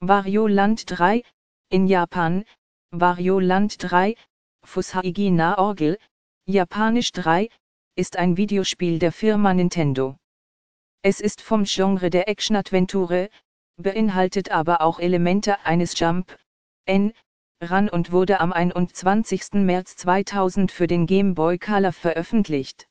Wario Land 3, in Japan, Wario Land 3, Fusaigi na Orgel, Japanisch 3, ist ein Videospiel der Firma Nintendo. Es ist vom Genre der Action-Adventure, beinhaltet aber auch Elemente eines Jump, N, Run und wurde am 21. März 2000 für den Game Boy Color veröffentlicht.